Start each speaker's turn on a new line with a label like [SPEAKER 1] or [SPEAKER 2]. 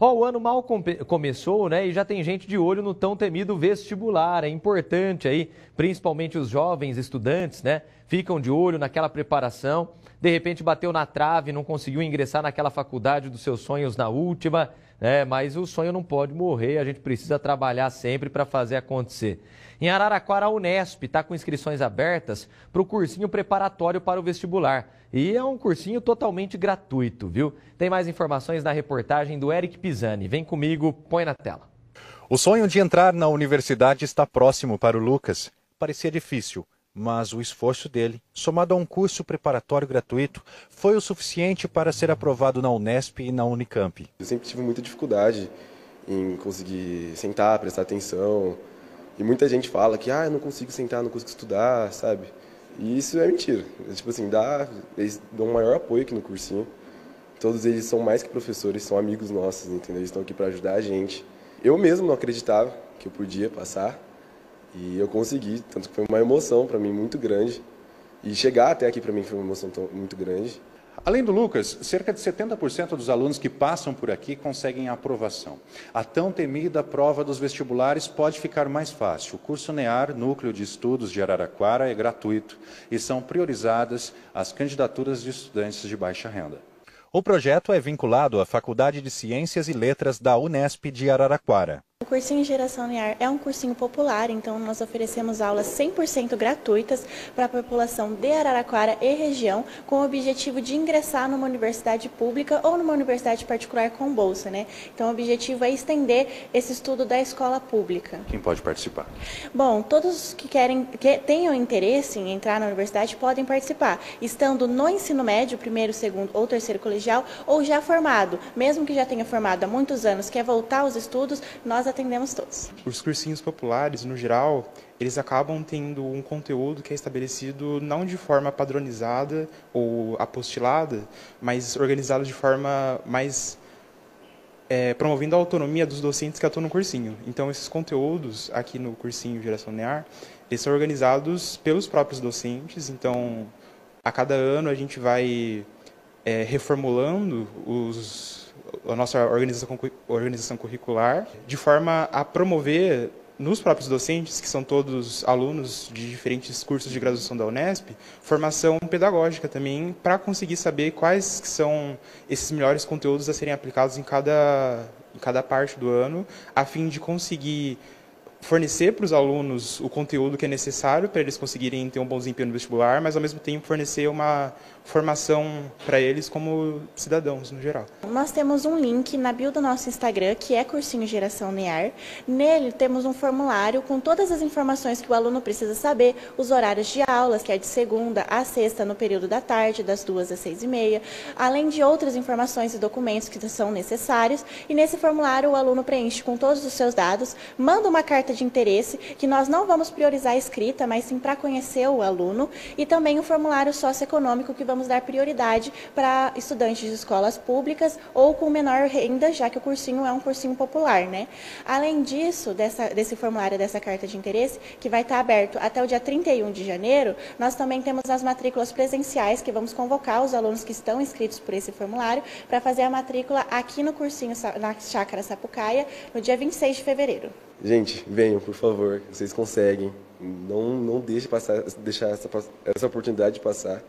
[SPEAKER 1] Ó, o ano mal começou, né? E já tem gente de olho no tão temido vestibular. É importante aí, principalmente os jovens estudantes, né? Ficam de olho naquela preparação. De repente bateu na trave, não conseguiu ingressar naquela faculdade dos seus sonhos na última, né? Mas o sonho não pode morrer, a gente precisa trabalhar sempre para fazer acontecer. Em Araraquara, a Unesp está com inscrições abertas para o cursinho preparatório para o vestibular. E é um cursinho totalmente gratuito, viu? Tem mais informações na reportagem do Eric Pisani. Vem comigo, põe na tela.
[SPEAKER 2] O sonho de entrar na universidade está próximo para o Lucas. Parecia difícil, mas o esforço dele, somado a um curso preparatório gratuito, foi o suficiente para ser aprovado na Unesp e na Unicamp.
[SPEAKER 3] Eu sempre tive muita dificuldade em conseguir sentar, prestar atenção, e muita gente fala que, ah, eu não consigo sentar, não consigo estudar, sabe? E isso é mentira. É, tipo assim, dá, eles dão um maior apoio aqui no cursinho. Todos eles são mais que professores, são amigos nossos, entendeu? Eles estão aqui para ajudar a gente. Eu mesmo não acreditava que eu podia passar e eu consegui, tanto que foi uma emoção para mim muito grande. E chegar até aqui para mim foi uma emoção muito grande.
[SPEAKER 2] Além do Lucas, cerca de 70% dos alunos que passam por aqui conseguem a aprovação. A tão temida prova dos vestibulares pode ficar mais fácil. O curso NEAR, Núcleo de Estudos de Araraquara, é gratuito e são priorizadas as candidaturas de estudantes de baixa renda. O projeto é vinculado à Faculdade de Ciências e Letras da Unesp de Araraquara.
[SPEAKER 4] Cursinho Geração Linear é um cursinho popular, então nós oferecemos aulas 100% gratuitas para a população de Araraquara e região, com o objetivo de ingressar numa universidade pública ou numa universidade particular com bolsa, né? Então o objetivo é estender esse estudo da escola pública.
[SPEAKER 2] Quem pode participar?
[SPEAKER 4] Bom, todos que querem, que tenham interesse em entrar na universidade podem participar, estando no ensino médio, primeiro, segundo ou terceiro colegial, ou já formado, mesmo que já tenha formado há muitos anos, quer voltar aos estudos, nós atendemos todos.
[SPEAKER 5] Os cursinhos populares, no geral, eles acabam tendo um conteúdo que é estabelecido não de forma padronizada ou apostilada, mas organizado de forma mais é, promovendo a autonomia dos docentes que atuam no cursinho. Então, esses conteúdos aqui no cursinho Geração NEAR, eles são organizados pelos próprios docentes. Então, a cada ano a gente vai é, reformulando os a nossa organização, organização curricular, de forma a promover nos próprios docentes, que são todos alunos de diferentes cursos de graduação da Unesp, formação pedagógica também, para conseguir saber quais são esses melhores conteúdos a serem aplicados em cada, em cada parte do ano, a fim de conseguir fornecer para os alunos o conteúdo que é necessário para eles conseguirem ter um bom desempenho no vestibular, mas ao mesmo tempo fornecer uma formação para eles como cidadãos no geral.
[SPEAKER 4] Nós temos um link na bio do nosso Instagram, que é Cursinho Geração NEAR. Nele temos um formulário com todas as informações que o aluno precisa saber, os horários de aulas, que é de segunda a sexta no período da tarde, das duas às seis e meia, além de outras informações e documentos que são necessários. E nesse formulário o aluno preenche com todos os seus dados, manda uma carta de interesse, que nós não vamos priorizar a escrita, mas sim para conhecer o aluno, e também o formulário socioeconômico que vamos dar prioridade para estudantes de escolas públicas ou com menor renda, já que o cursinho é um cursinho popular, né? Além disso, dessa, desse formulário, dessa carta de interesse, que vai estar aberto até o dia 31 de janeiro, nós também temos as matrículas presenciais, que vamos convocar os alunos que estão inscritos por esse formulário para fazer a matrícula aqui no cursinho, na Chácara Sapucaia, no dia 26 de fevereiro.
[SPEAKER 3] Gente, venham, por favor, vocês conseguem. Não, não deixe passar, deixar essa, essa oportunidade de passar.